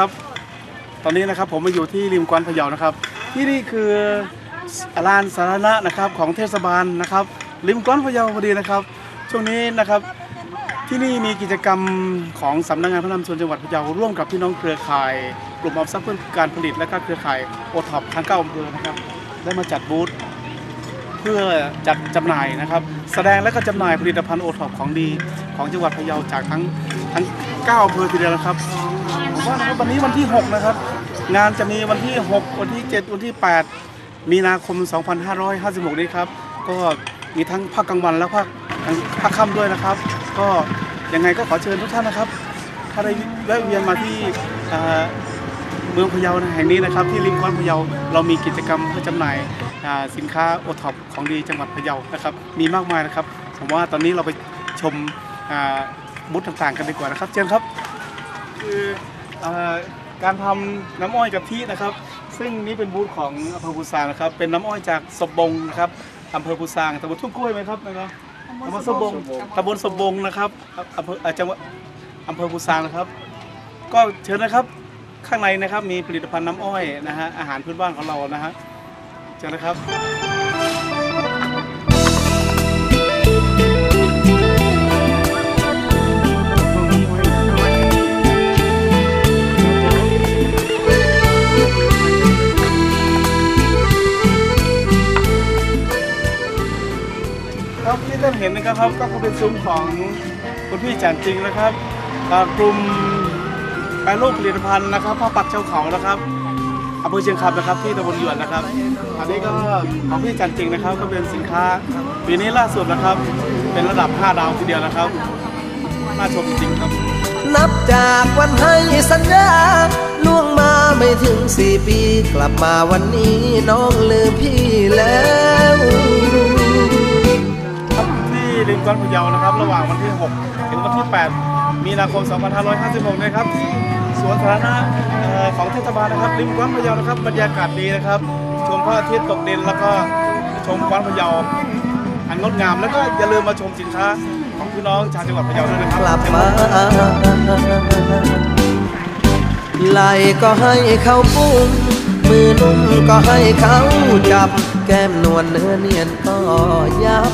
ครับตอนนี้นะครับผมมาอยู่ที่ริมกว๊านพะเยานะครับที่นี่คือลานสาธารณะนะครับของเทศบาลนะครับ ริมกว๊านพะเยาพอดีนะครับ ช่วงนี้นะครับที่นี่มีกิจกรรมของสำนักงานพัฒนาชุมชนจังหวัดพะเยาร่วมกับพี่น้องเครือข่าย กลุ่มออมทรัพย์เพื่อการผลิตและก็เครือข่ายโอท็อปทั้งเก้าอำเภอนะครับได้มาจัดบูธเพื่อจัดจำหน่ายนะครับ แสดงและก็จำหน่ายผลิตภัณฑ์โอท็อปของดีของจังหวัดพะเยาจากทั้งทั้ง 9อำเภอทีเดียวนะครับผมว่านะครับวันนี้วันที่ 6 นะครับ งานจะมีวันที่ 6 วันที่ 7 วันที่ 8 มีนาคม 2556 นี้ครับ ก็มีทั้งภาคกลางวันและภาคภาคค่ำด้วยนะครับ ก็ยังไงก็ขอเชิญทุกท่านนะครับ ถ้าได้แวะเวียนมาที่เอ่อเมืองพะเยาแห่งนี้นะครับ ที่ริมคอนพะเยาเรามีกิจกรรมเพื่อจำหน่ายอ่าสินค้าโอท็อปของดีจังหวัดพะเยานะครับ มีมากมายนะครับ ผมว่าตอนนี้เราไปชมอ่า บูธต่างๆ กันดีกว่านะครับ เชิญครับ คืออ่าการทำน้ำอ้อยกะทินะครับ ซึ่งนี่เป็นบูธของอำเภอปูซางนะครับ เป็นน้ำอ้อยจากสบบงนะครับอำเภอปูซางตำบลทุ่งกล้วยไหมครับนะครับตำบลสบบงตำบลสบบงนะครับอำเภออ่าจังหวัดอำเภอปูซางนะครับ ก็เชิญนะครับข้างในนะครับมีผลิตภัณฑ์น้ำอ้อยนะฮะอาหารพื้นบ้านของเรานะฮะเชิญนะครับ ห็นนะครับก็คือเป็นซุ้มของคุณพี่จันจริงนะครับกลุ่มแปรรูปผลิตภัณฑ์นะครับผ้าปักชาวเขานะครับอำเภอเชียงคำนะครับที่ตำบลหยวนนะครับ อันนี้ก็ของพี่จันจริงนะครับ ก็เป็นสินค้าปีนี้ล่าสุดนะครับ เป็นระดับ 5 ดาวทีเดียวนะครับน่าชมจริงครับ นับจากวันให้สัญญาล่วงมาไม่ถึงสี่ปี กลับมาวันนี้น้องลืมพี่แล้ว วานพะเยานะครับ ระหว่างวันที่ 6 ถึงวันที่ 8 มีนาคม 2556 นะครับที่สวนสาธารณะของเทศบาลนะครับริมวานพะเยานะครับบรรยากาศดีนะครับ ชมพระอาทิตย์ตกดินแล้วก็ชมวานพะเยาอันงดงามแล้วก็อย่าลืมมาชมสินค้าของพี่น้องชาวจังหวัดพะเยาด้วยนะครัลับมาไหลก็ให้เขาปุ้มมือนุ่มก็ให้เขาจับ แก้มนวลเนื้อเนียนก็ยับ